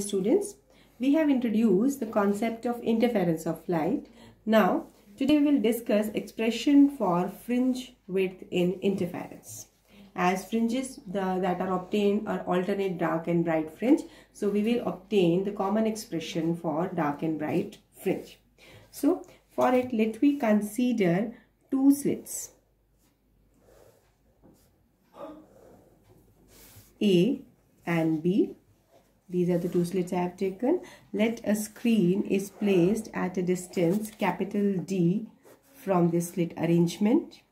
students we have introduced the concept of interference of light. Now today we will discuss expression for fringe width in interference. As fringes the, that are obtained are alternate dark and bright fringe. So we will obtain the common expression for dark and bright fringe. So for it let we consider two slits. A and B these are the two slits I have taken. Let a screen is placed at a distance capital D from this slit arrangement.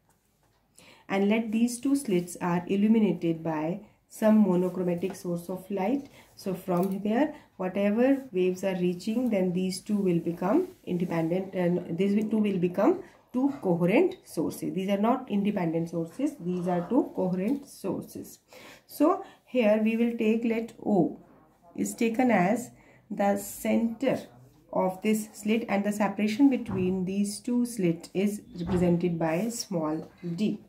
And let these two slits are illuminated by some monochromatic source of light. So from here, whatever waves are reaching, then these two will become independent uh, and these two will become two coherent sources. These are not independent sources. These are two coherent sources. So here we will take let O is taken as the center of this slit and the separation between these two slits is represented by small d.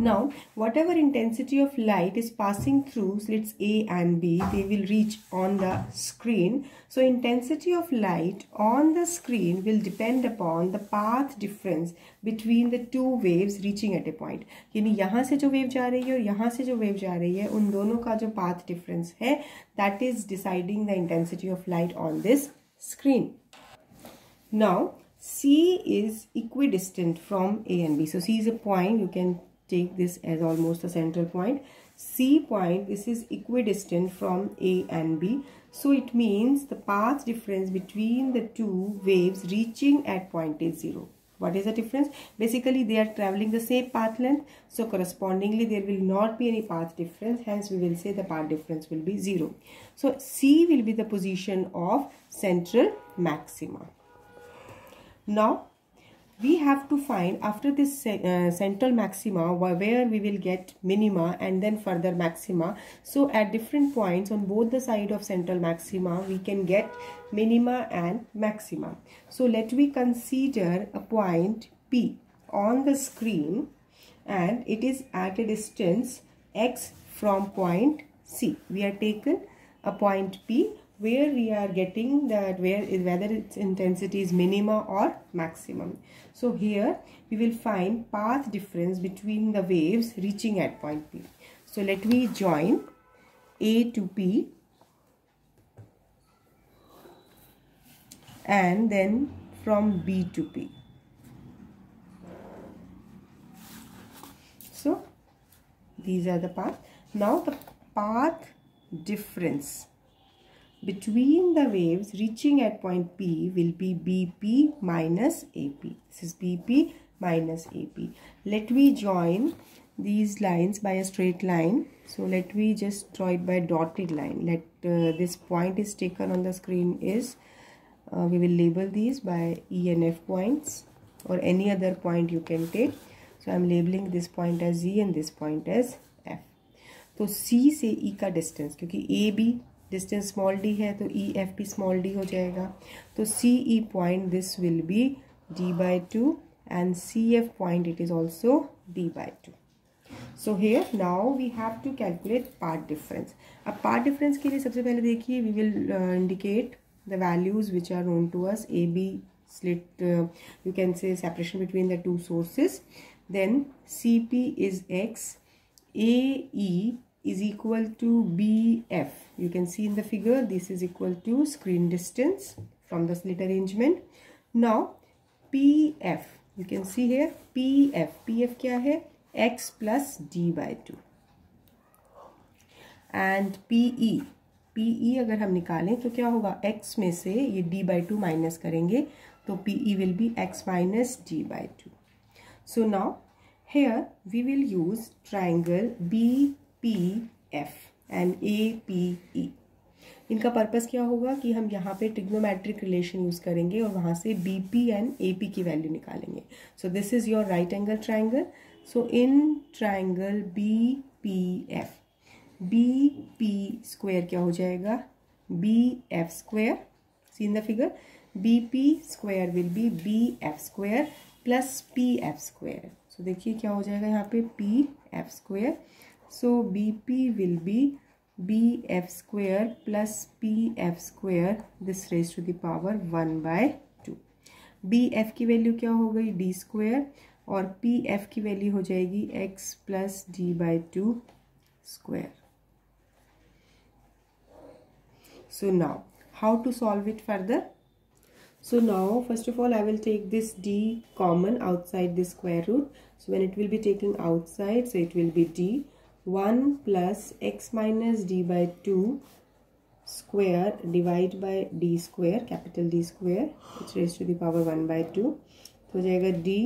Now, whatever intensity of light is passing through slits A and B, they will reach on the screen. So, intensity of light on the screen will depend upon the path difference between the two waves reaching at a point. यानी यहाँ से जो wave जा रही है और यहाँ से जो वेव जा रही है उन दोनों का जो path difference है that is deciding the intensity of light on this screen. Now, C is equidistant from A and B. So, C is a point you can take this as almost a central point. C point, this is equidistant from A and B. So it means the path difference between the two waves reaching at point is 0. What is the difference? Basically, they are traveling the same path length. So correspondingly, there will not be any path difference. Hence, we will say the path difference will be 0. So C will be the position of central maxima. Now, we have to find after this uh, central maxima where we will get minima and then further maxima. So at different points on both the side of central maxima we can get minima and maxima. So let me consider a point p on the screen and it is at a distance x from point c. We are taken a point p where we are getting that where whether its intensity is minima or maximum. So here we will find path difference between the waves reaching at point P. So let me join A to P and then from B to P. So these are the path. Now the path difference between the waves reaching at point P will be BP minus AP. This is BP minus AP. Let me join these lines by a straight line. So let me just draw it by dotted line. Let uh, this point is taken on the screen is uh, we will label these by E and F points or any other point you can take. So I am labeling this point as E and this point as F. तो C से E का distance क्योंकि A B distance small d है तो E F भी small D हो जाएगा। तो C E point this will be d by two and C F point it is also d by two so here now we have to calculate path difference अब path difference के लिए सबसे पहले देखिए we will indicate the values which are known to us A B slit uh, you can say separation between the two sources. Then cp is x ae is equal to bf you can see in the figure this is equal to screen distance from the slit arrangement now pf you can see here pf pf kya hai x plus d by 2 and pe pe अगर हम निकालें तो क्या होगा x में से ये d by 2 minus करेंगे तो pe will be x minus d by 2 so now here we will use triangle bpf and A P E इनका पर्पस क्या होगा कि हम यहाँ पे टिग्नोमेट्रिक रिलेशन यूज़ करेंगे और वहाँ से B P and A P की वैल्यू निकालेंगे। So this is your right angle triangle so in triangle B P F B P square क्या हो जाएगा? B F square see in the figure B P square will be B F square plus P F square so देखिए क्या हो जाएगा यहाँ पे? P F square So BP will be plus P F square this raised to the power one by two B F की value क्या हो गई डी स्क्वेयर और एफ़ की वैल्यू हो जाएगी x plus d by two square so now how to solve it further so now first of all i will take this d common outside the square root so when it will be taken outside so it will be d 1 plus x minus d by 2 square divide by d square capital raised to the power 1 by 2 तो हो जाएगा d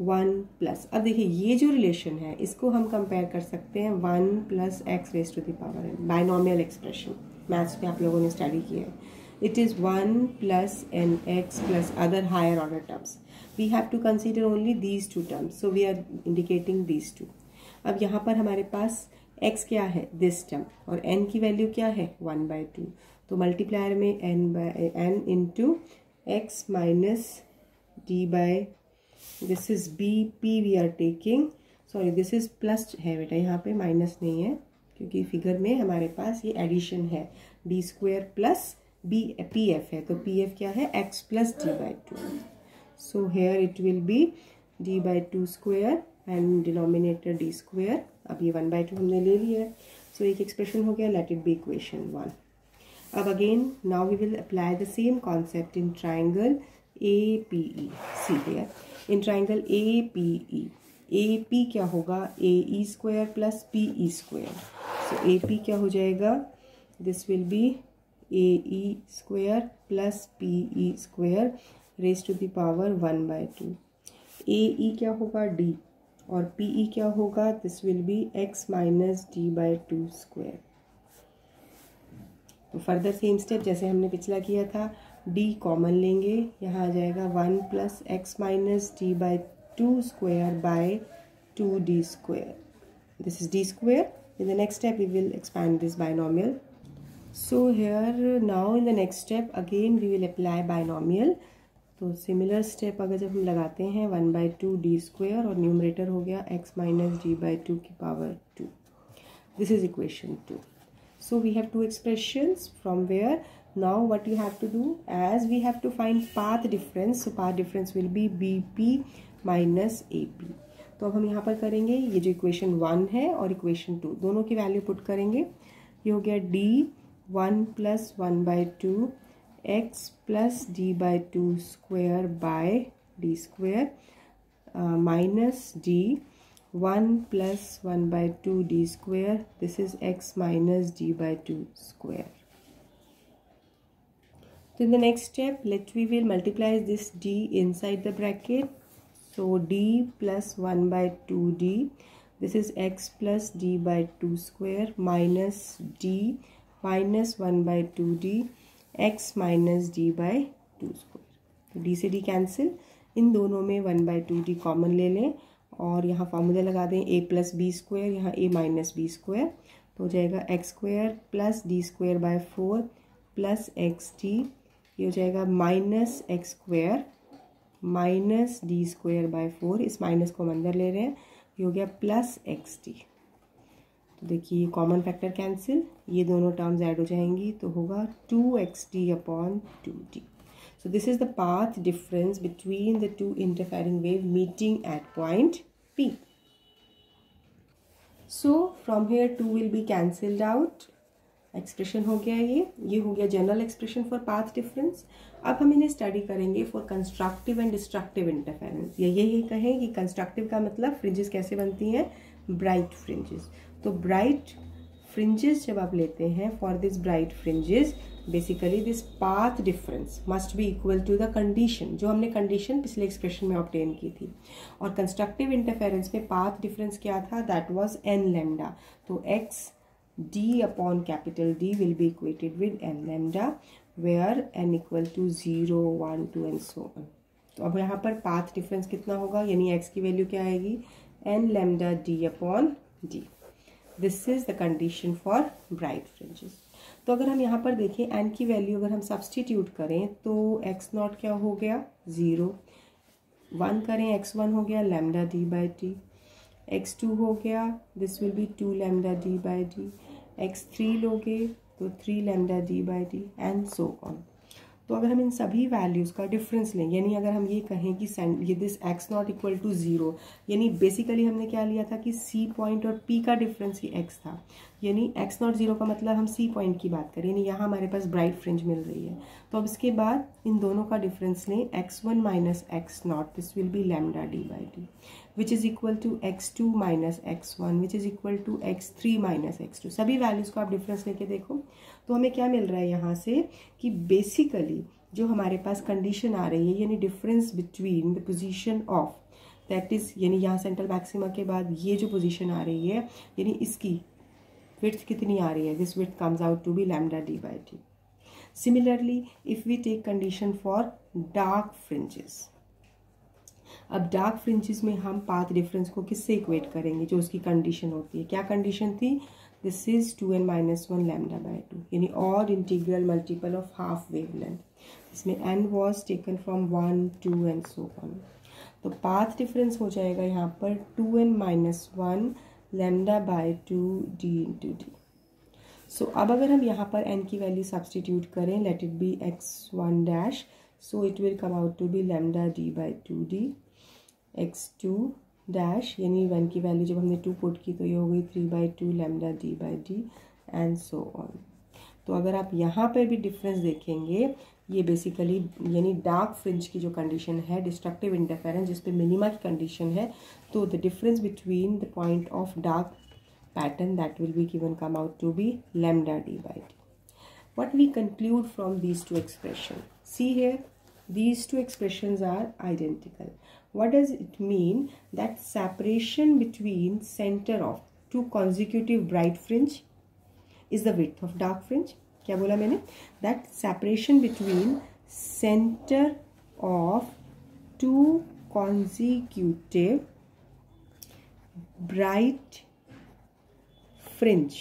one plus. अब देखिए, ये जो relation है, इसको हम कंपेयर कर सकते हैं one plus x raise to the power n binomial expression maths में आप लोगों ने स्टडी किया है। It is one plus n x plus other higher order terms we have to consider only these two terms so we are indicating these two अब यहाँ पर हमारे पास x क्या है? दिस टर्म और n की वैल्यू क्या है? वन बाई टू तो मल्टीप्लायर में n by n into x minus d by this is B P we are taking sorry this is plus है बेटा, यहाँ पे माइनस नहीं है, क्योंकि फिगर में हमारे पास ये एडिशन है। D square plus B P F है। तो पी एफ़ क्या है? X plus d by two so here it will be d by two square and denominator d square अब ये वन बाई टू हमने ले लिया है। सो एक एक्सप्रेशन हो गया let it be equation one अब again now we will apply the same concept in triangle A P E see here in triangle A P E A P क्या होगा? A E square plus P E square so A P क्या हो जाएगा? This will be A E square plus P E square raise to the power one by two A E क्या होगा? D और P E क्या होगा? This will be x minus d by two square तो further same step जैसे हमने पिछला किया था डी कॉमन लेंगे। यहाँ आ जाएगा one plus x minus d by two square by two d square this is d square in the next step we will expand this binomial so here now in the next step again we will apply binomial तो similar step अगर जब हम लगाते हैं one by two d square और numerator हो गया x minus d by two की power two this is equation two so, we have two expressions from where now what you have to do, as we have to find path difference, so path difference will be bp minus ap तो अब हम यहाँ पर करेंगे, ये जो equation one है और इक्वेशन टू दोनों की वैल्यू पुट करेंगे। ये हो गया d one plus one by two x plus d by 2 square by d square uh, minus d 1 plus 1 by 2 d square. This is x minus d by 2 square. So the next step let we will multiply this d inside the bracket. So d plus 1 by 2d this is x plus d by 2 square minus d minus 1 by 2d x minus d by 2 square. तो d से D cancel इन दोनों में 1 by 2d common ले लें और यहाँ formula लगा दें ए प्लस बी स्क्वायर यहाँ ए माइनस बी स्क्वायर तो हो जाएगा x square plus d square by four plus x t ये हो जाएगा minus x square minus d square by four इस माइनस को हम अंदर ले रहे हैं. ये हो गया प्लस एक्स टी तो देखिए कॉमन फैक्टर कैंसिल ये दोनों टर्म्स ऐड हो जाएँगी तो होगा two x t upon two t So, this is the path difference between the two interfering wave meeting at point P. So, from here 2 will be cancelled out. Expression हो गया ये. ये हो गया general expression for path difference अब हम इन्हें study करेंगे for constructive and destructive interference या यही कहें कि कंस्ट्रक्टिव का मतलब फ्रिजेस कैसे बनती हैं? ब्राइट फ्रिंजेस तो ब्राइट फ्रिंजेस जब आप लेते हैं for this bright fringes basically this path difference must be equal to the condition जो हमने कंडीशन पिछले एक्सप्रेशन में ऑप्टेन की थी। और कंस्ट्रक्टिव इंटरफेरेंस में पाथ डिफरेंस क्या था? दैट वाज एन लेमडा तो x d upon capital D will be equated with n lambda where n equal to zero one two and so on तो अब यहाँ पर पाथ डिफरेंस कितना होगा? यानी एक्स की वैल्यू क्या आएगी? N lambda D upon d this is the condition for bright fringes तो अगर हम यहाँ पर देखें एन की वैल्यू अगर हम सब्सटीट्यूट करें तो एक्स नॉट क्या हो गया? ज़ीरो वन करें एक्स वन हो गया lambda D by t x two हो गया this will be two lambda D by d x three लोगे तो three lambda D by d and so on तो अगर हम इन सभी वैल्यूज़ का डिफरेंस लें, यानी अगर हम ये कहें कि ये this x naught equal to zero यानी बेसिकली हमने क्या लिया था कि सी पॉइंट और पी का डिफरेंस ही एक्स था। यानी एक्स नॉट ज़ीरो का मतलब हम सी पॉइंट की बात करें, यानी यहाँ हमारे पास ब्राइट फ्रिंज मिल रही है। तो अब इसके बाद इन दोनों का डिफरेंस लें x one minus x naught this will be lambda D by d which is equal to x two minus x one which is equal to x three minus x two सभी values को आप difference लेके देखो। तो हमें क्या मिल रहा है यहाँ से कि बेसिकली जो हमारे पास कंडीशन आ रही है, यानी difference between the position of that is यानी यहाँ सेंट्रल मैक्सिमा के बाद ये जो पोजीशन आ रही है, यानी इसकी विथ कितनी आ रही है this width comes out to be lambda D by t similarly if we take condition for dark fringes अब डार्क फ्रिंजेस में हम पाथ डिफरेंस को किससे इक्वेट करेंगे, जो उसकी कंडीशन होती है? क्या कंडीशन थी? This is two n minus one lambda by two यानी odd integral multiple of half wavelength इसमें n was taken from one two and so on तो पाथ डिफरेंस हो जाएगा यहाँ पर two n minus one lambda by two D into d so अब अगर हम यहाँ पर एन की वैल्यू सब्सटीट्यूट करें let it be x one dash so it will come out to be lambda D by two d x two dash यानी one की value जब हमने टू पुट की तो ये हो गई three by two lambda D by d and so on तो अगर आप यहाँ पर भी डिफरेंस देखेंगे ये बेसिकली यानी डार्क फ्रिंज की जो कंडीशन है डिस्ट्रक्टिव इंटरफेरेंस जिसपे मिनिमा की कंडीशन है तो the difference between the point of dark pattern that will be given come out to be lambda D by d what we conclude from these two expression see here these two expression are identical what does it mean that separation between centre of two consecutive bright fringe is the width of dark fringe क्या बोला मैंने? That separation between centre of two consecutive bright fringe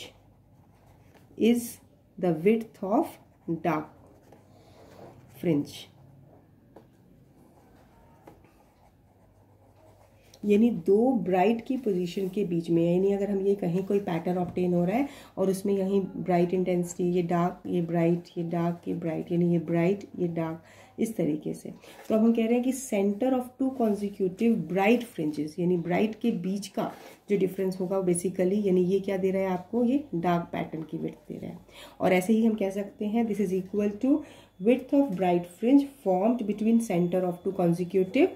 is the width of dark fringe यानी दो bright की position के बीच में यानी अगर हम ये कहें कोई पैटर्न ऑप्टेन हो रहा है और उसमें यहीं ब्राइट इंटेंसिटी ये डार्क ये ब्राइट ये डार्क ये ब्राइट यानी ये ब्राइट ये डार्क इस तरीके से। तो अब हम कह रहे हैं कि centre of two consecutive bright fringes यानी ब्राइट के बीच का जो डिफरेंस होगा बेसिकली यानी ये क्या दे रहा है आपको? ये डार्क पैटर्न की विथ दे रहा है। और ऐसे ही हम कह सकते हैं this is equal to width of bright fringe formed between centre of two consecutive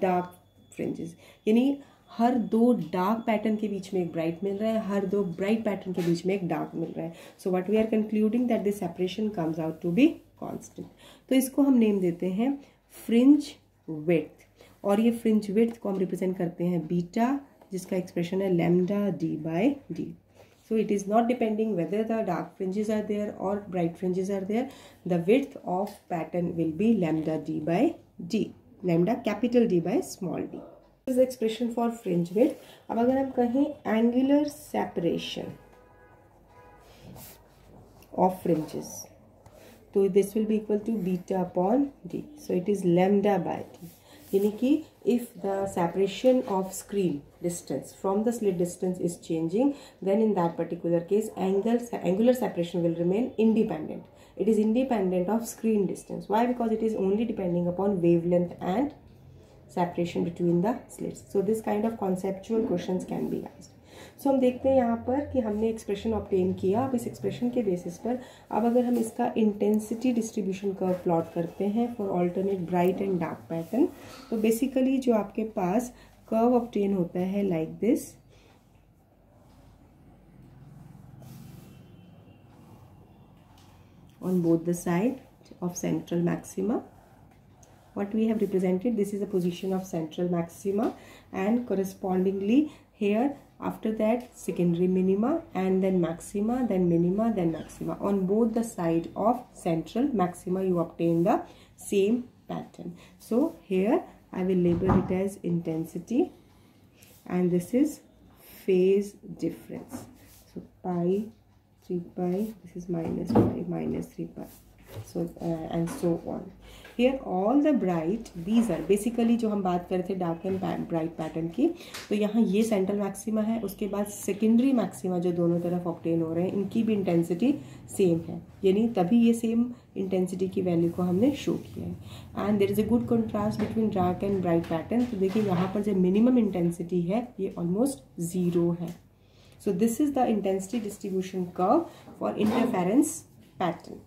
dark fringes यानी हर दो डार्क पैटर्न के बीच में एक ब्राइट मिल रहा है, हर दो ब्राइट पैटर्न के बीच में एक डार्क मिल रहा है. So what we are concluding that this separation comes out to be constant तो इसको हम नेम देते हैं फ्रिंज विथ और ये फ्रिंज विथ को हम रिप्रेजेंट करते हैं बीटा जिसका एक्सप्रेशन है lambda D by d so, it is not depending whether the dark fringes are there or bright fringes are there. The width of pattern will be lambda d by d. D by small d. This is the expression for fringe width. अब अगर हम कहें angular separation of fringes, तो this will be equal to beta upon d. So it is lambda by d. यानी कि if the separation of screen distance from the slit distance is changing, then in that particular case, angle angular separation will remain independent. It is independent of screen distance why because it is only depending upon wavelength and separation between the slits so this kind of conceptual questions can be asked सो हम देखते हैं यहाँ पर कि हमने expression obtain किया अब इस एक्सप्रेशन के बेसिस पर अब अगर हम इसका इंटेंसिटी डिस्ट्रीब्यूशन कर्व प्लॉट करते हैं for alternate bright and dark pattern तो बेसिकली जो आपके पास कर्व ऑप्टेन होता है like like this on both the side of central maxima. What we have represented this is the position of central maxima and correspondingly here after that secondary minima and then maxima then minima then maxima. On both the side of central maxima you obtain the same pattern. So here i will label it as intensity and this is phase difference. So pi 3 pi this is minus pi minus 3 pi. So uh, and so on. Here all the bright these are basically जो हम बात कर रहे थे dark and bright pattern की तो यहाँ ये सेंट्रल मैक्सिमा है उसके बाद सेकेंडरी मैक्सिमा जो दोनों तरफ़ ऑप्टेन हो रहे हैं इनकी भी इंटेंसिटी सेम है। यानी तभी ये सेम इंटेंसिटी की वैल्यू को हमने शो किया है। And there is a good contrast between dark and bright pattern तो देखिए यहाँ पर जो मिनिमम इंटेंसिटी है ये ऑलमोस्ट ज़ीरो है। So this is the intensity distribution curve for interference pattern.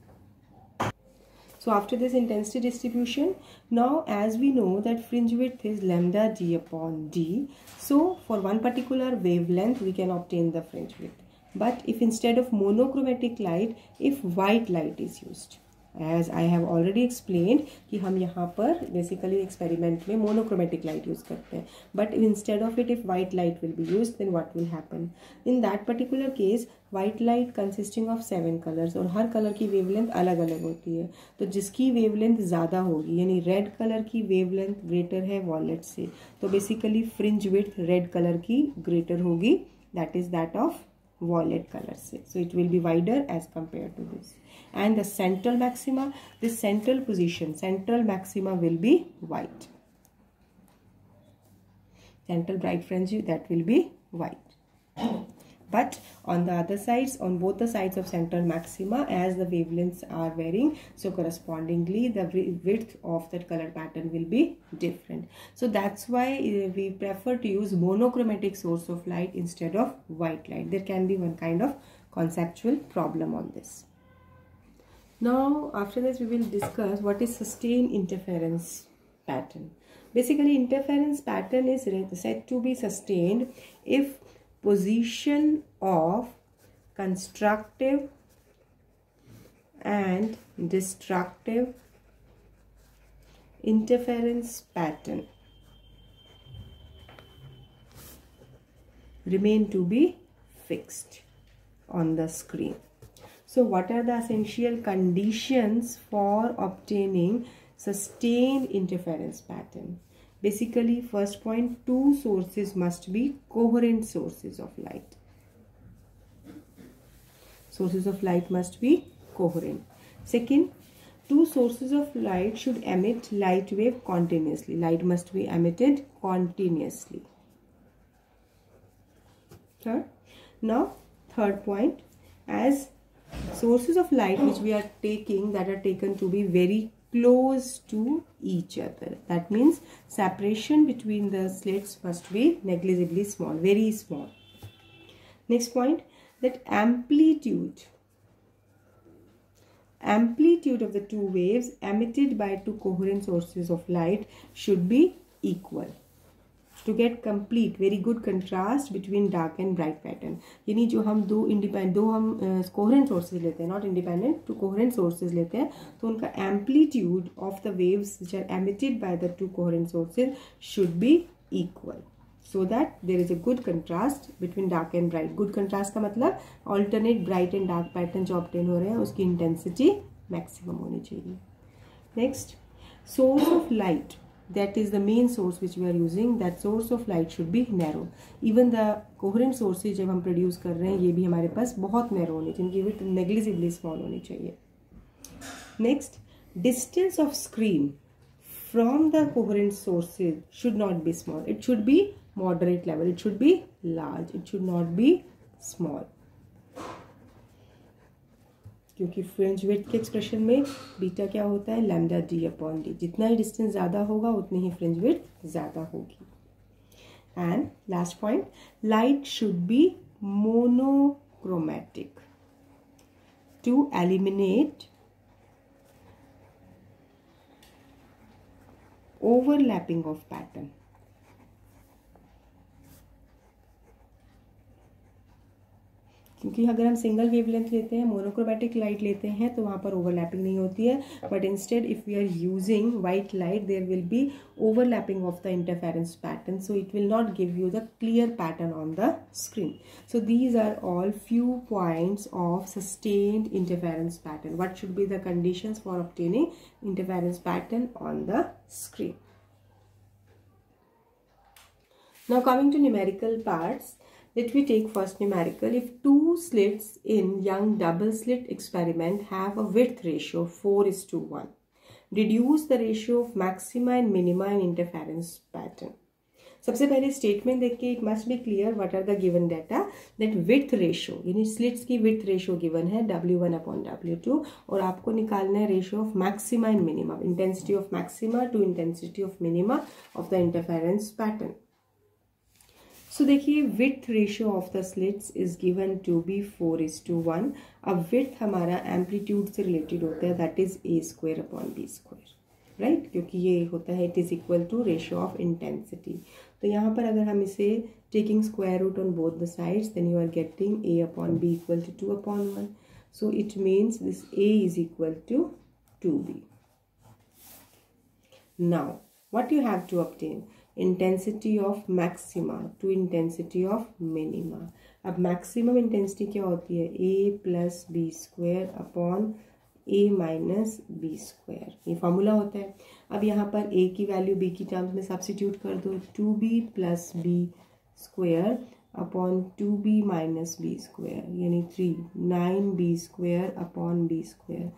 So after this intensity distribution, now as we know that fringe width is lambda d upon d. So for one particular wavelength, we can obtain the fringe width. But if instead of monochromatic light, if white light is used. As I have already explain कि हम यहाँ पर basically experiment में monochromatic light use करते हैं। But instead of it if white light will be use then what will happen in that particular case white light consisting of seven colours और हर colour की वेवलेंथ अलग अलग होती है। तो जिसकी वेवलेंथ ज़्यादा होगी, यानी रेड कलर की वेवलेंथ ग्रेटर है वॉलेट से तो basically fringe width red colour की ग्रेटर होगी। That is that of violet colour से। So it will be wider as compared to this and the central maxima this central position central maxima will be white. Central bright fringe that will be white. But on the other sides on both the sides of central maxima as the wavelengths are varying so correspondingly the width of that color pattern will be different. So that's why uh, we prefer to use monochromatic source of light instead of white light. There can be one kind of conceptual problem on this now after this we will discuss what is sustained interference pattern basically interference pattern is said to be sustained if position of constructive and destructive interference pattern remain to be fixed on the screen. So what are the essential conditions for obtaining sustained interference pattern? Basically, first point, two sources must be coherent sources of light. Sources of light must be coherent. Second, two sources of light should emit light wave continuously. Light must be emitted continuously. Third, now third point, as sources of light which we are taking that are taken to be very close to each other. That means separation between the slits must be negligibly small, very small. Next point that amplitude amplitude of the two waves emitted by two coherent sources of light should be equal. To get complete very good contrast between dark and bright pattern यानी जो हम दो इंडिपेंड दो हम coherent uh, sources लेते हैं not independent two coherent sources लेते हैं तो उनका amplitude of the waves which are emitted by the two coherent sources should be equal so that there is a good contrast between dark and bright good contrast का मतलब alternate bright and dark pattern जो obtain हो रहे हैं उसकी intensity maximum होनी चाहिए। Next source of light that is the main source which we are using that source of light should be narrow even the coherent sources जब हम produce कर रहे हैं ये भी हमारे पास बहुत narrow होने चाहिए इनकी width negligibly small होनी चाहिए next distance of screen from the coherent sources should not be small it should be moderate level it should be large it should not be small क्योंकि फ्रेंच वेट के expression में beta क्या होता है? Lambda D upon D जितना ही distance ज़्यादा होगा, उतनी ही फ्रेंच वेट ज़्यादा होगी. And last point light should be monochromatic to eliminate overlapping of pattern. क्योंकि अगर हम सिंगल वेवलेंथ लेते हैं मोनोक्रोमेटिक लाइट लेते हैं तो वहाँ पर ओवरलैपिंग नहीं होती है। But instead if we are using white light there will be overlapping of the interference pattern so it will not give you the clear pattern on the screen so these are all few points of sustained interference pattern what should be the condition for obtaining interference pattern on the screen Now coming to numerical parts, let me take first numerical if two slits in young double slit experiment have a width ratio 4 is to 1 reduce the ratio of maxima and minima in interference pattern सबसे पहले statement देख के it must be clear what are the given data that width ratio यानी slits की width ratio given है W one upon W two और आपको निकालना है ratio of maxima and minima intensity of maxima to intensity of minima of the interference pattern so देखिए width ratio of the slits is given to be four is to one अब width हमारा amplitude से related होता है that is A square upon B square right क्योंकि ये होता है it is equal to ratio of intensity तो यहाँ पर अगर हम इसे taking square root on both the sides then you are getting A upon B equal to two upon one so it it means this a is equal to 2b now, what you have to obtain? Intensity of maxima to intensity of minima अब maximum intensity क्या होती है? A plus B square upon A minus B square ये formula होता है। अब यहाँ पर ए की वैल्यू बी की टर्म्स में सब्सिट्यूट कर दो। Two B plus B square upon two B minus B square यानी three nine B square upon B square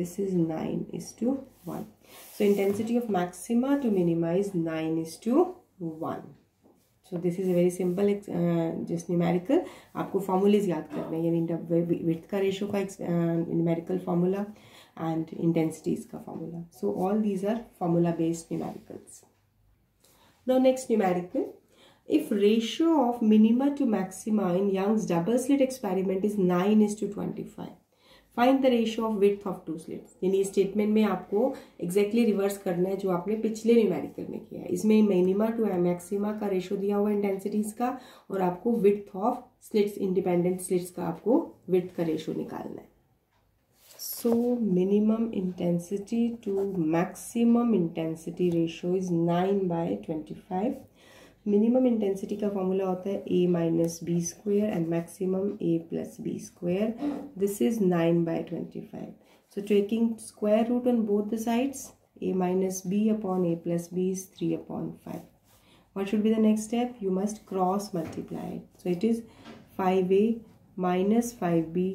this is 9 is to 1 so intensity of maxima to minima is 9 is to 1 so this is a very simple just numerical आपको formulas याद करने हैं यानी with का ratio का numerical formula and intensities का formula so all these are formula based numericals the next numerical if ratio of minima to maxima in Young's double slit experiment is 9 is to 25 find the ratio of width of two slits यानी statement में आपको exactly exactly reverse करना है जो आपने पिछले numerical में किया है। इसमें मिनिमा टू मैक्सिमा का रेशियो दिया हुआ है इंटेंसिटीज का और आपको width of slits independent slits का आपको विथ का रेशियो निकालना है। So minimum intensity to maximum intensity ratio is nine by twenty five minimum intensity का फॉर्मूला होता है A minus B square and maximum A plus B square this is nine by twenty five so taking square root on both the sides A minus B upon A plus B is three upon five what should be the next step you must cross multiply so it is five A minus five B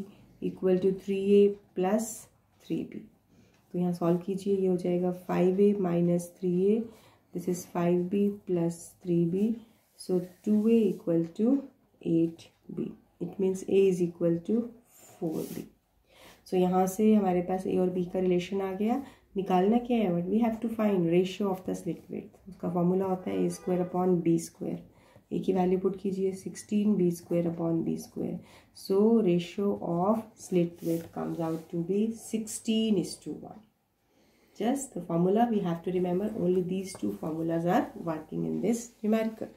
equal to three A plus three B तो यहाँ solve कीजिए, ये हो जाएगा five A minus three A this is 5b plus 3b so 2a equal to 8b it means a is equal to 4b so यहाँ से हमारे पास a और b का रिलेशन आ गया। निकालना क्या है? But we have to find ratio of the slit width उसका फॉर्मूला होता है A square upon B square A की वैल्यू पुट कीजिए। Sixteen B square upon B square so ratio of slit width comes out to be sixteen is to one just the formula we have to remember only these two formulas are working in this numerical.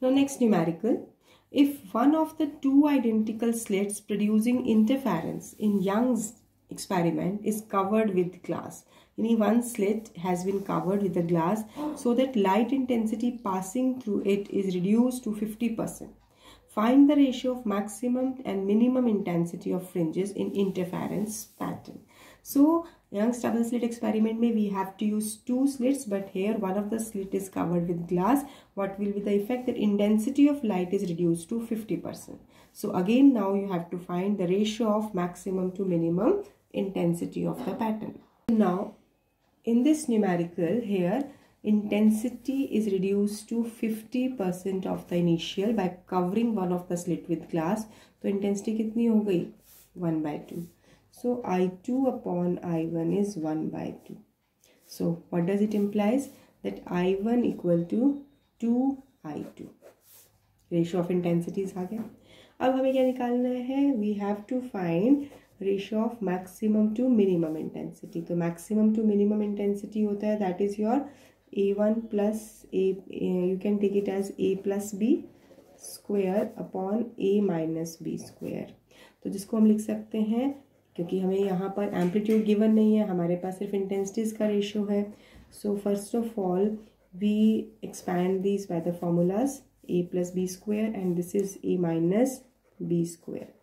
Now next numerical. If one of the two identical slits producing interference in Young's experiment is covered with glass any one slit has been covered with the glass so that light intensity passing through it is reduced to 50 percent. Find the ratio of maximum and minimum intensity of fringes in interference pattern. So Young's double slit experiment में we have to use two slits but here one of the slit is covered with glass what will with the effect that intensity of light is reduce to fifty percent so again now you have to find the ratio of maximum to minimum intensity of the pattern now in this numerical here intensity is reduced to 50% of the initial by covering one of the slit with glass. so intensity kitni ho gayi 1 by So I2 upon I1 is 1 by 2. So, what does it implies? That I1 equal to 2 I2. Ratio of intensities आ गया अब हमें क्या निकालना है we have to find ratio of maximum to minimum intensity तो maximum to minimum intensity होता है that is your A one plus A you can take it as A plus B square upon A minus B square तो जिसको हम लिख सकते हैं क्योंकि हमें यहाँ पर एम्पलीट्यूड गिवन नहीं है, हमारे पास सिर्फ़ इंटेंसिटीज़ का रेशियो है। So first of all we expand this by the formulas A plus B square and this is A minus B square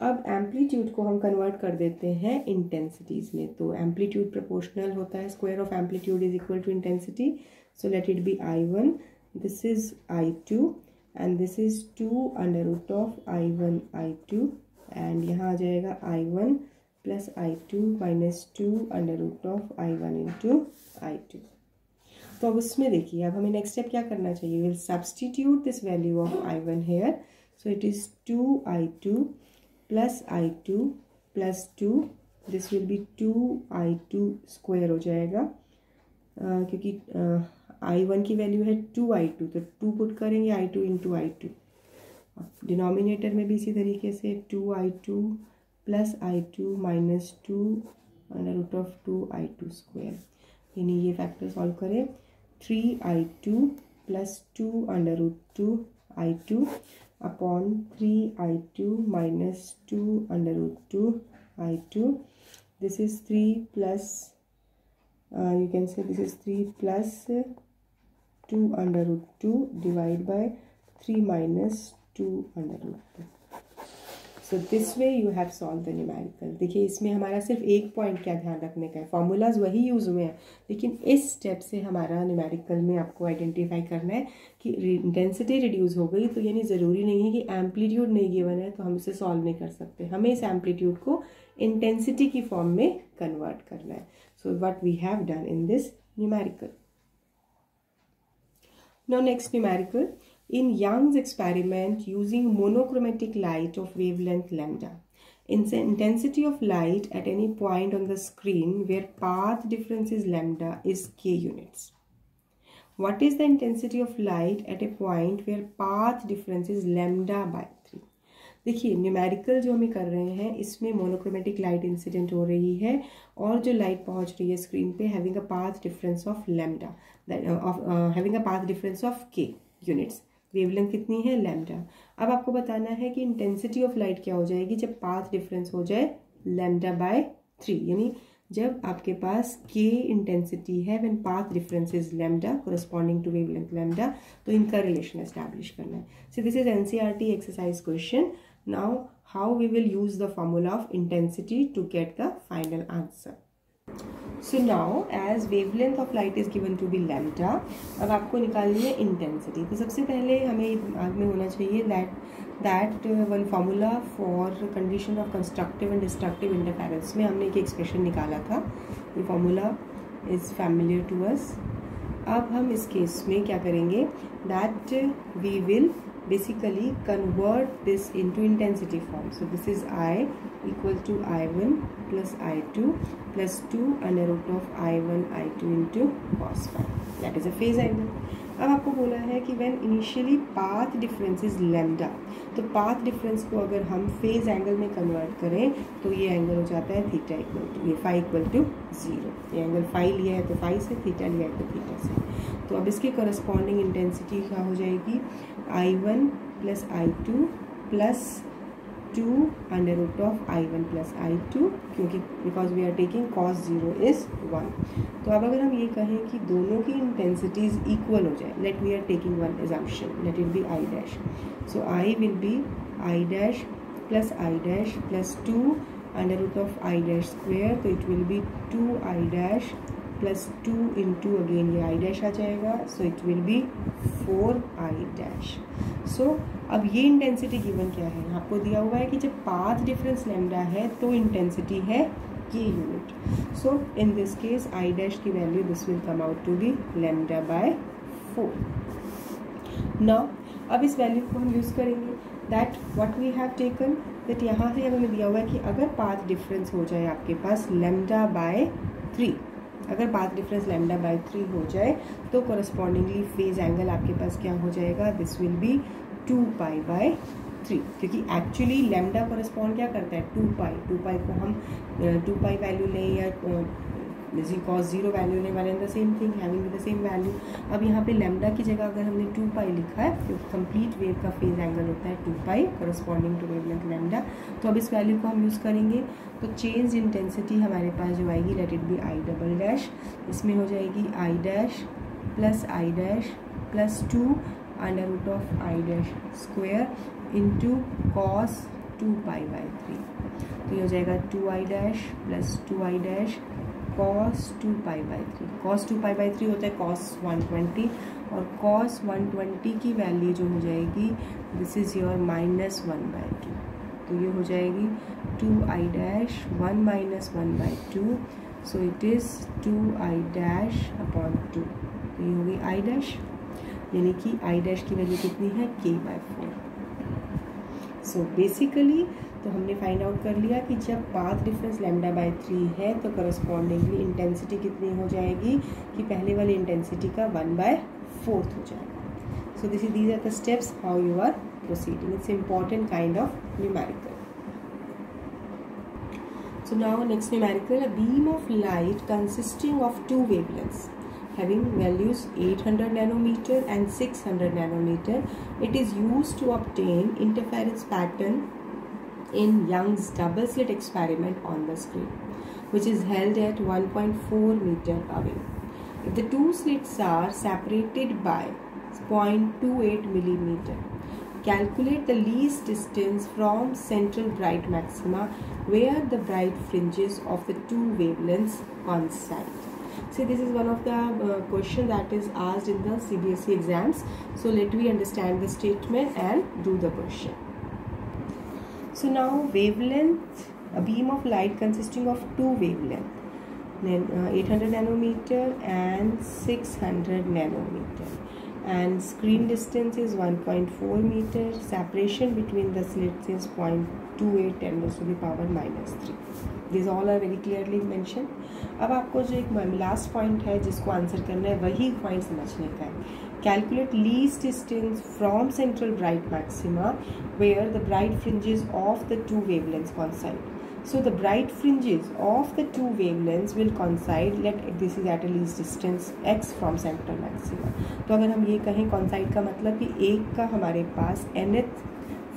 अब एम्पलीट्यूड को हम कन्वर्ट कर देते हैं इंटेंसिटीज में। तो एम्पलीट्यूड प्रोपोर्शनल होता है square of amplitude is equal to intensity so let it be I one this is i2 and this is 2 under root of i1 i2 and यहाँ आ जाएगा i1 plus i2 minus 2 under root of i1 into i2 तो अब उसमें देखिए अब हमें next step क्या करना चाहिए? Will substitute this value of I one here so it is two I two plus I two plus two this will be two I two square हो जाएगा। uh, क्योंकि आई uh, वन की value है two I two तो two put करेंगे I two into I two denominator में भी इसी तरीके से two I two plus I two minus two under root of two I two square यानी ये फैक्टर सॉल्व करें। Three I two plus two under root two I two upon three I two minus two under root two I two is 3 plus uh, you can say this is 3 plus 2 under root 2 divided by 3 minus 2 under root 2 so this way you have solve the numerical देखिए, इसमें हमारा सिर्फ़ एक point क्या ध्यान रखने का है? फॉर्मूलाज वही यूज़ हुए हैं, लेकिन इस स्टेप से हमारा न्यूमेरिकल में आपको आइडेंटिफाई करना है कि इंटेंसिटी रिड्यूस हो गई तो यानी ज़रूरी नहीं है कि एम्पलीट्यूड नहीं गिवन है तो हम इसे सॉल्व नहीं कर सकते। हमें इस एम्पलीट्यूड को इंटेंसिटी की फॉर्म में कन्वर्ट करना है। So what we have done in this numerical no next numerical in Young's experiment using monochromatic light of wavelength lambda. In the intensity of light at any point on the screen where path difference is lambda is k units. What is the intensity of light at a point where path difference is lambda by 3? देखिए numerical जो हमें कर रहे हैं इसमें monochromatic light incident हो रही है और जो लाइट पहुँच रही है स्क्रीन पे having a path difference of lambda having a path difference of K units wavelength कितनी है? लैम्डा अब आपको बताना है कि इंटेंसिटी ऑफ़ लाइट क्या हो जाएगी जब पाथ डिफरेंस हो जाए लैम्डा बाय थ्री यानी जब आपके पास के इंटेंसिटी है when path difference is lambda corresponding to wavelength lambda तो इनका रिलेशन एस्टैब्लिश करना है। So this is NCERT exercise question now how we will use the formula of intensity to get the final answer so now as wavelength of light is given to be lambda अब आपको निकालनी है intensity तो सबसे पहले हमें दिमाग में होना चाहिए that that one formula for condition of constructive and destructive interference में हमने एक एक्सप्रेशन निकाला था. ये formula is familiar to us अब हम इस केस में क्या करेंगे? That we will basically convert this into intensity form. So this is I equal to I1 plus I2 plus 2 under root of I1 I2 into cos phi. That is a phase angle. अब आपको बोला है कि when initially path difference is lambda तो path difference को अगर हम phase angle में कन्वर्ट करें तो ये एंगल हो जाता है थीटा इक्वल टू ये फाइव इक्वल टू ज़ीरो ये एंगल फाइव लिया है तो फाइव से थीटा लिया है तो थीटा से. तो अब इसके करस्पॉन्डिंग इंटेंसिटी क्या हो जाएगी? I one plus I two plus two under root of I one plus I two क्योंकि because we are taking cos zero is one तो अब अगर हम ये कहें कि दोनों की इंटेंसिटीज इक्वल हो जाए let we are taking one example let it be I dash so I will be I dash plus I dash plus two under root of I dash square तो it will be two I dash plus two into again ये I dash आ जाएगा so it will be four I dash so अब ये intensity given क्या है? आपको दिया हुआ है कि जब पाथ डिफरेंस लेमडा है तो इंटेंसिटी है के unit so in this case I dash की value this will come out to be lambda by four now अब इस वैल्यू को हम यूज़ करेंगे. That what we have taken that यहाँ से हमें दिया हुआ है कि अगर पाथ डिफरेंस हो जाए आपके पास लेमडा बाय थ्री अगर path difference lambda by three हो जाए तो कोरस्पॉन्डिंगली फ़ेज़ एंगल आपके पास क्या हो जाएगा? This will be two pi by three क्योंकि एक्चुअली लेमडा कोरस्पॉन्ड क्या करता है? टू पाई टू पाई को हम टू पाई वैल्यू लें या जी कॉस ज़ीरो वैल्यू होने वाले the same thing having the same value अब यहाँ पे लेमडा की जगह अगर हमने टू पाई लिखा है तो कंप्लीट वेव का फ़ेज़ एंगल होता है two pi corresponding to wavelength lambda तो अब इस वैल्यू को हम यूज़ करेंगे। तो चेंज इंटेंसिटी हमारे पास जो आएगी let it be I double dash इसमें हो जाएगी I dash plus I dash plus two under root of I dash square into cos two pi by three तो ये हो जाएगा two I dash plus two I dash cos two pi by three cos two pi by three होता है cos one twenty और cos one twenty की value जो हो जाएगी this is your minus one by two तो ये हो जाएगी two I dash one minus one by two so it is two I dash upon two तो ये होगी आई डैश यानी कि आई डैश की वैल्यू कितनी है? के बाय फोर सो बेसिकली तो हमने फाइंड आउट कर लिया कि जब path difference lambda by three है तो करस्पॉन्डिंगली इंटेंसिटी कितनी हो जाएगी? कि पहले वाली इंटेंसिटी का वन बाय फोर्थ हो जाएगा। So this is these are the steps how you are proceeding it's important kind of numerical so now next numerical beam of light consisting of two wavelengths having values 800 nanometer and 600 nanometer. It is used to obtain interference pattern in Young's double slit experiment on the screen, which is held at 1.4 meter away. If the two slits are separated by 0.28 millimeter, calculate the least distance from central bright maxima where the bright fringes of the two wavelengths coincide. See, this is one of the uh, question that is asked in the CBSE exams. So, let me understand the statement and do the question. So now wavelength, a beam of light consisting of two wavelength, then uh, 800 nanometer and 600 nanometer and screen distance is 1.4 meter. Separation between the slits is 0.28 10 to the power minus 3 these all are very clearly mentioned अब आपको जो एक last point है, जिसको answer करना है, वही पॉइंट समझने का है। Calculate least distance from central bright maxima where the bright fringes of the two wavelengths coincide So the bright fringes of the two wavelengths will coincide. Let this is at a least distance x from central maxima. तो अगर हम ये कहें, coincide का मतलब कि एक का हमारे पास nth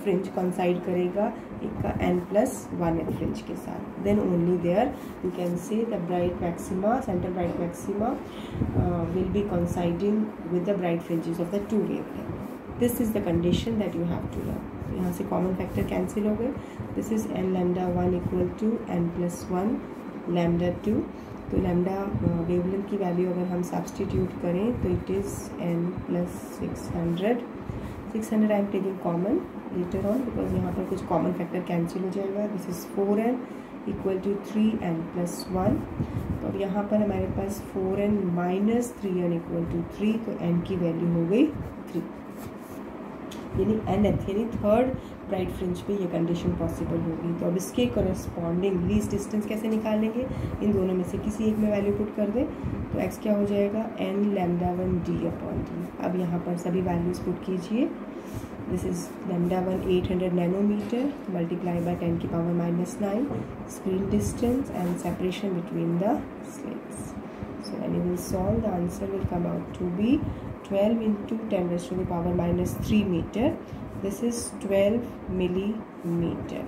फ्रिंज कॉन्साइड करेगा, एक का n plus one th fringe के साथ then only there you can say the bright maxima centre bright maxima will be coinciding with the bright fringes of the two wave this is the condition that you have to learn यहाँ से common factor cancel हो गए। This is n lambda one equal to n plus one lambda two तो lambda wavelength की value अगर हम substitute करें तो it is n plus six hundred six hundred I am taking common later on because यहाँ पर कुछ common factor cancel हो जाएगा। This is four n equal to three n plus one तो अब यहाँ पर हमारे पास four n minus three n equal to three तो एन की वैल्यू हो गई थ्री यानी एनएथ यानी थर्ड ब्राइट फ्रिंज पे ये कंडीशन पॉसिबल होगी। तो अब इसके करस्पॉन्डिंग लीज डिस्टेंस कैसे निकालेंगे? इन दोनों में से किसी एक में वैल्यू पुट कर दें तो एक्स क्या हो जाएगा? N lambda one D upon D अब यहाँ पर सभी वैल्यूज़ पुट कीजिए। This is lambda one eight hundred nanometre multiply by ten की power minus nine screen distance and separation between the slits so n will solve the answer will come out to be 12 into 10 raised to the power minus 3 meter. This is 12 millimeter.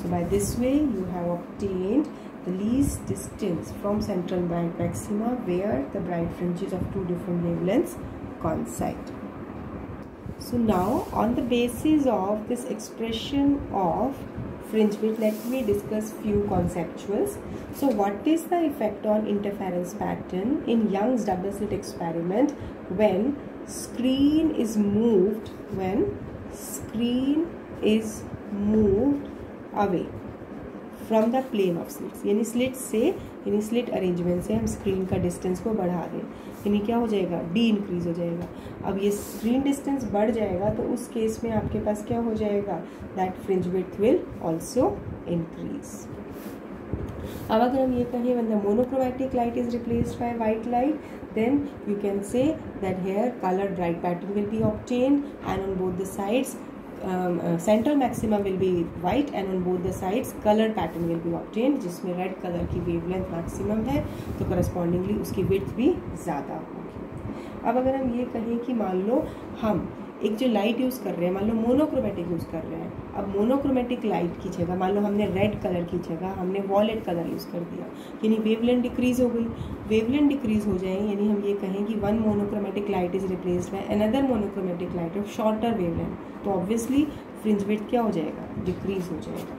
So by this way you have obtained the least distance from central bright maxima where the bright fringes of two different wavelengths coincide. So now on the basis of this expression of fringe width let me discuss few conceptuals so what is the effect on interference pattern in Young's double slit experiment when screen is moved when screen is moved away from the plane of slits यानी slits से यानी slit arrangement से हम screen का distance को बढ़ा दें। यानी क्या हो जाएगा? डी इंक्रीज हो जाएगा। अब ये स्क्रीन डिस्टेंस बढ़ जाएगा तो उस केस में आपके पास क्या हो जाएगा? That fringe width will also increase अब अगर हम ये कहें when the monochromatic light is replaced by white light then you can say that here colour bright pattern will be obtained and on both the sides um, uh, center maximum will be white and on both the sides color pattern will be obtained जिसमें red color की wavelength maximum है तो correspondingly उसकी width भी ज़्यादा होगी अब अगर हम ये कहें कि मान लो हम एक जो लाइट यूज़ कर रहे हैं, मान लो मोनोक्रोमेटिक यूज़ कर रहे हैं, अब मोनोक्रोमेटिक लाइट की जगह, मान लो हमने रेड कलर की जगह, हमने वॉलेट कलर यूज़ कर दिया, यानी वेवलेंथ डिक्रीज हो गई। वेवलेंथ डिक्रीज हो जाए, यानी हम ये कहें कि one monochromatic light is replace by another monochromatic light of shorter wavelength तो ऑब्वियसली फ्रिंज वेट क्या हो जाएगा? डिक्रीज हो जाएगा।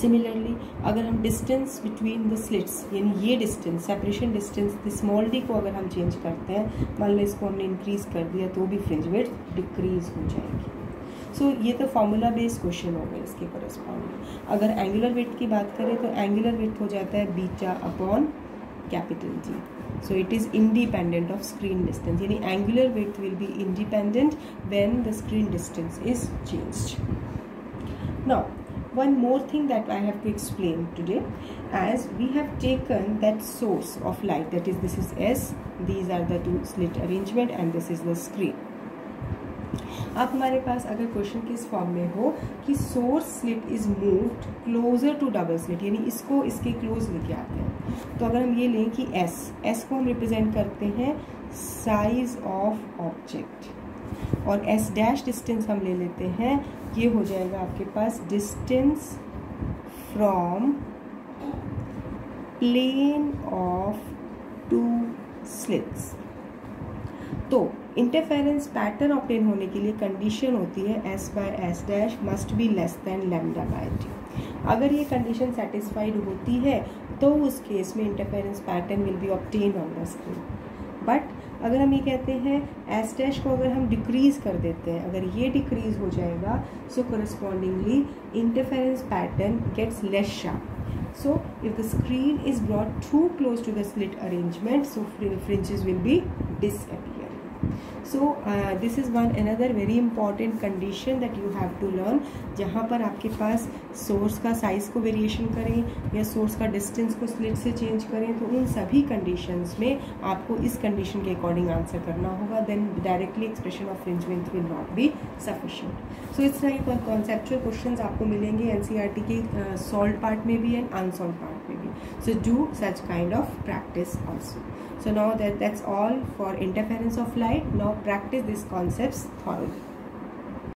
सिमिलरली अगर हम डिस्टेंस बिटवीन द स्लिट्स यानी ये distance separation distance the small d को अगर हम चेंज करते हैं मान लो इसको हमने इंक्रीज कर दिया तो भी फ्रिंज विड्थ डिक्रीज हो जाएगी। सो so, ये तो फार्मूला बेस्ड क्वेश्चन हो गया इसके करस्पॉन्डिंग अगर एंगुलर विथ की बात करें तो एंगुलर विथ हो जाता है beta upon capital G so it is independent of screen distance यानी angular width will be independent when the screen distance is changed now one more thing that I have to explain today as we have taken that source of light that is this is S these are the two slit arrangement and this is the screen अब हमारे पास अगर question किस form में हो कि source slit is moved closer to double slit यानी इसको इसके क्लोज लेके आते हैं तो अगर हम ये लें कि एस एस को हम रिप्रेजेंट करते हैं साइज़ ऑफ़ ऑब्जेक्ट और एस डैश डिस्टेंस हम ले लेते हैं ये हो जाएगा आपके पास distance from plane of two slits तो इंटरफेरेंस पैटर्न ऑप्टेन होने के लिए कंडीशन होती है s by s dash must be less than lambda by t अगर ये कंडीशन सेटिस्फाइड होती है तो उस केस में interference pattern will be obtain on the screen but अगर हम ये कहते हैं एस डैश को अगर हम डिक्रीज कर देते हैं, अगर ये डिक्रीज हो जाएगा so correspondingly interference pattern gets less sharp so if the screen is brought too close to the slit arrangement so fringes will be dish so this is one another very important condition that you have to learn जहाँ पर आपके पास source का size को variation करें या source का distance को स्लिट से चेंज करें तो उन सभी कंडीशंस में आपको इस कंडीशन के अकॉर्डिंग आंसर करना होगा। Then directly expression of fringe width will not be sufficient so इस तरह के कॉन्सेप्चुअल क्वेश्चन आपको मिलेंगे एन टी के सॉल्व पार्ट में भी एंड अनसॉल्व पार्ट में भी। So do such kind of practice also so now that that's all for interference of light now practice these concepts thoroughly